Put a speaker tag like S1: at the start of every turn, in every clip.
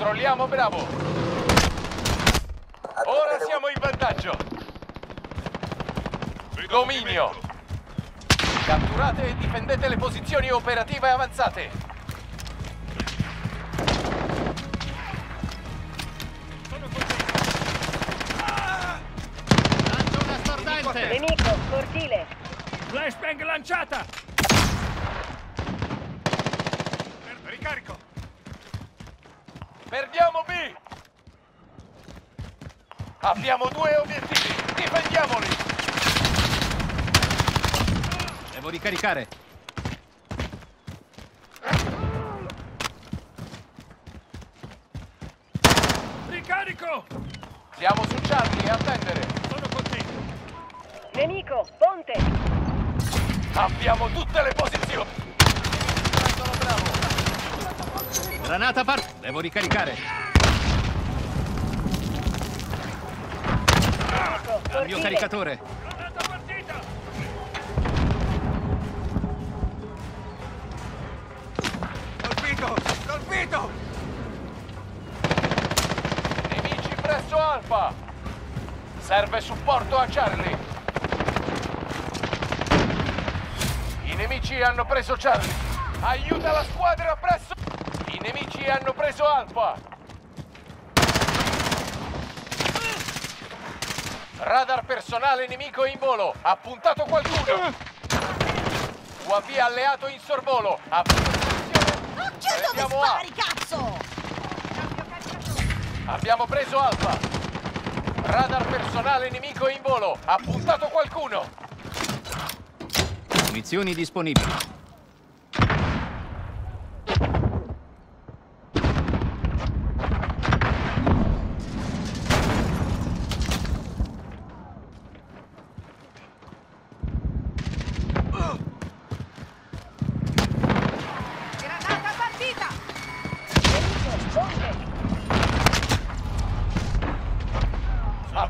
S1: Controlliamo Bravo. Ora siamo in vantaggio. Dominio. Catturate e difendete le posizioni operative avanzate.
S2: Lancio una stordente!
S3: Nemico, cortile.
S4: Flashbang lanciata! Ricarico!
S1: Perdiamo B. Abbiamo due obiettivi. Difendiamoli.
S2: Devo ricaricare.
S4: Ricarico!
S1: Siamo su Charlie, attendere.
S4: Sono con te!
S3: Nemico, ponte.
S1: Abbiamo tutte le posizioni. Bravo.
S2: Granata part... Devo ricaricare.
S3: Nemico,
S2: Cambio caricatore.
S4: Granata partita!
S5: Colpito! Colpito!
S1: Nemici presso Alfa. Serve supporto a Charlie. I nemici hanno preso Charlie. Aiuta la squadra presso... I nemici hanno preso Alfa. Radar personale nemico in volo. Ha puntato qualcuno. UAV alleato in sorvolo. Ha preso posizione.
S6: Occhio dove
S1: Prendiamo A.
S6: spari, cazzo!
S1: Abbiamo preso Alfa. Radar personale nemico in volo. Ha puntato qualcuno.
S2: Munizioni disponibili.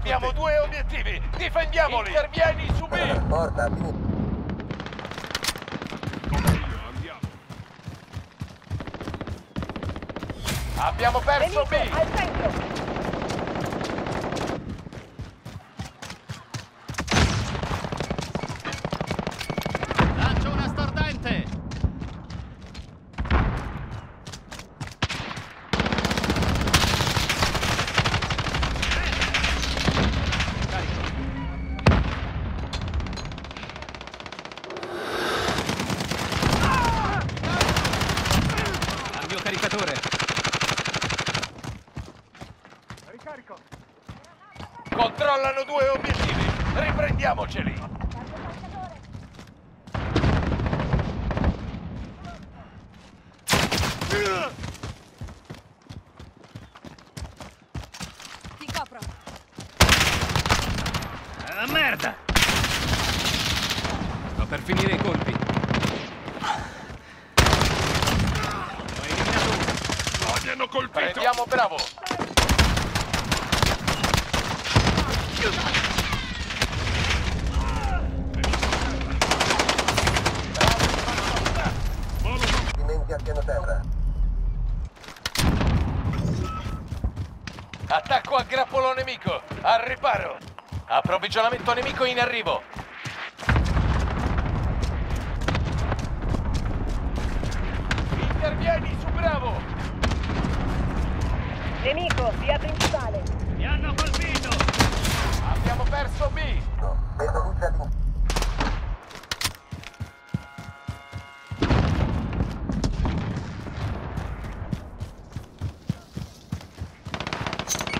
S1: Abbiamo due obiettivi. Difendiamoli. Intervieni su B. Abbiamo perso
S3: Nemico,
S1: B.
S3: al centro.
S2: Lancio una stordente! Cambio caricatore.
S4: Ricarico!
S1: Controllano due obiettivi. Riprendiamoceli.
S6: Ti copro.
S2: Ah, merda! Sto per finire i colpi. Ho eliminato uno.
S4: No, mi hanno colpito!
S1: Prendiamo Bravo. Attacco a grappolo nemico. Al riparo. Approvvigionamento nemico in arrivo. Intervieni su Bravo.
S3: Nemico, via principale.
S2: Mi hanno colpito!
S1: Abbiamo perso B.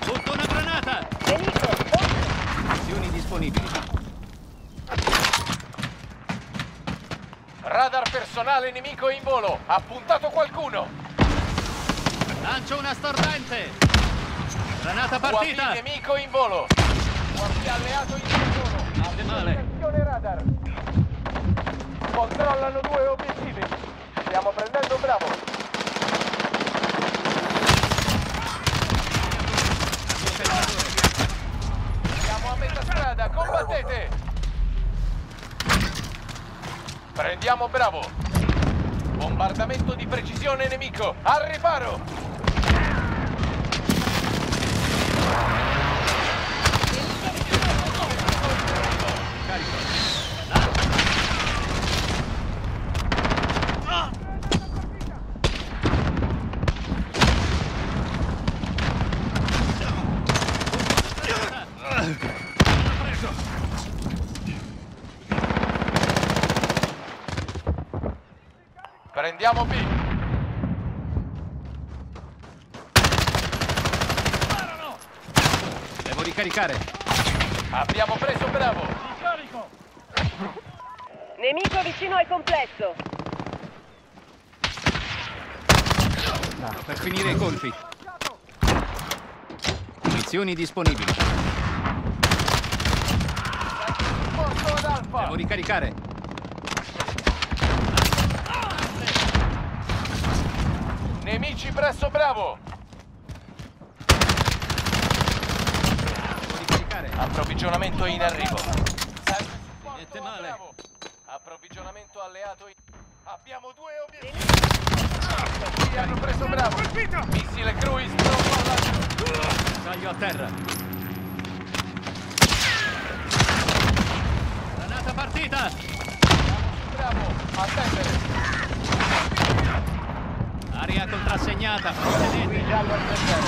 S2: Butto una granata!
S3: Nemico, ponte.
S2: Azioni disponibili.
S1: Radar personale nemico in volo. Ha puntato qualcuno.
S2: Lancio una stordente! Granata
S1: UAV
S2: partita!
S1: nemico in volo. UAV alleato in volo.
S2: Fate male!
S1: Attenzione radar. Controllano due obiettivi. Stiamo prendendo Bravo. Siamo a metà strada, combattete! Prendiamo Bravo. Bombardamento di precisione nemico. Al riparo. Prendiamo B.
S2: Devo ricaricare.
S1: Abbiamo preso Bravo.
S4: Ricarico!
S3: Nemico vicino al complesso.
S2: Sto per finire i colpi. Munizioni disponibili. Devo ricaricare.
S1: Nemici presso Bravo. Approvvigionamento in arrivo.
S2: Niente male.
S1: Bravo. Approvvigionamento alleato in... Abbiamo due obiettivi. Sì, hanno preso Bravo. Missile cruise.
S2: Taglio a terra. Granata partita.
S1: Bravo. Attendere.
S2: Aria contrassegnata. Procedete.
S1: Giallo al terreno.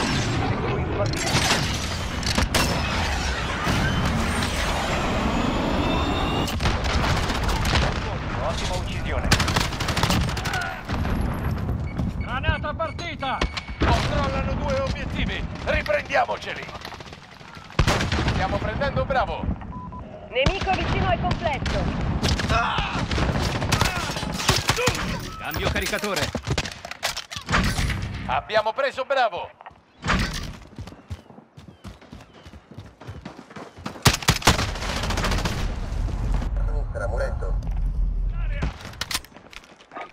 S1: Ottima uccisione.
S4: Granata partita!
S1: Controllano due obiettivi. Riprendiamoceli. Stiamo prendendo Bravo.
S3: Nemico vicino al complesso.
S2: Cambio caricatore.
S1: Abbiamo preso Bravo.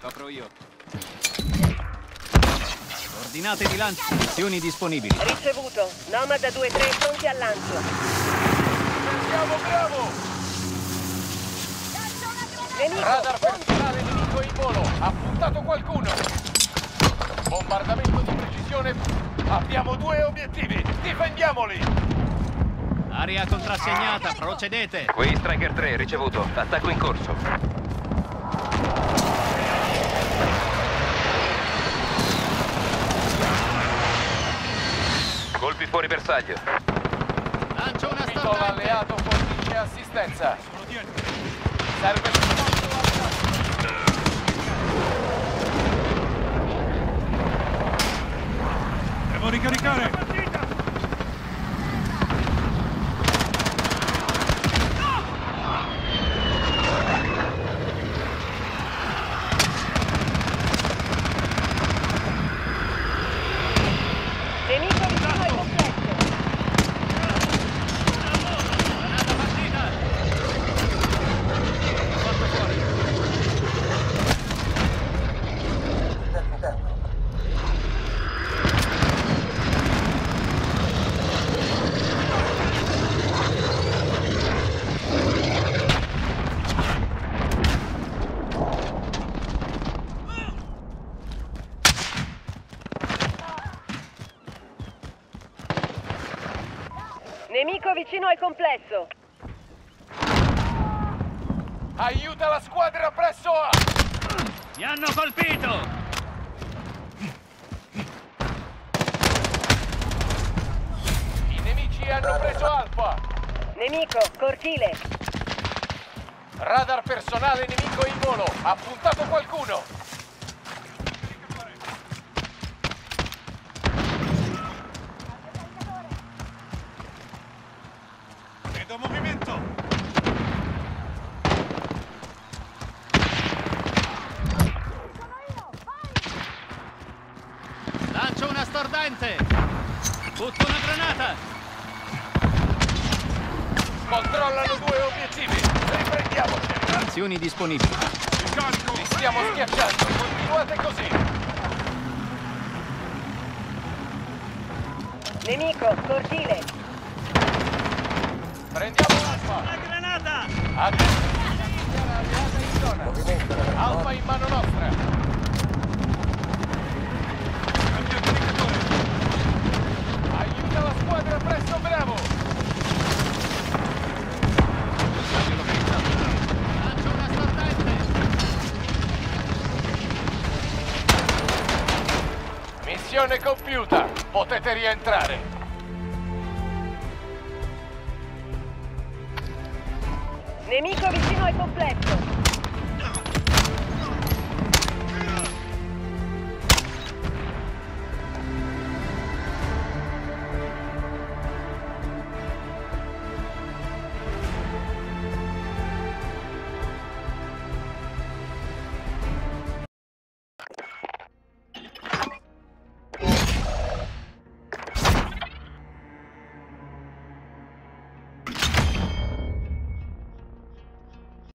S2: Copro io. Coordinate di lancio. Missioni disponibili.
S3: Ricevuto. Nomad 2-3 pronti al lancio.
S1: Prendiamo Bravo. Radar personale nemico in volo. Ha puntato qualcuno. Bombardamento di precisione. Abbiamo due obiettivi. Difendiamoli.
S2: Aria contrassegnata. Procedete.
S7: Qui Striker 3, ricevuto. Attacco in corso. Colpi fuori bersaglio.
S2: Lancio una
S1: Invito
S2: stordente.
S1: l'alleato fornisce assistenza. Serve supporto al
S4: Devo ricaricare!
S3: Nemico vicino al complesso.
S2: Granata partita. Porto fuori.
S3: Nemico vicino al complesso.
S1: Aiuta la squadra presso A.
S2: Mi hanno colpito.
S1: I nemici hanno preso Alfa.
S3: Nemico, cortile.
S1: Radar personale nemico in volo. Ha puntato qualcuno.
S4: Vedo movimento!
S2: Lancio una stordente. Butto una granata.
S1: Controllano due obiettivi. Riprendiamoci.
S2: Missioni disponibili.
S4: Ricarico!
S1: Li stiamo schiacciando. Continuate così.
S3: Nemico, cortile.
S1: Prendiamo Alfa.
S4: La granata!
S1: Zona. Alfa in mano nostra. Missione compiuta. Potete rientrare.
S3: Nemico vicino al complesso.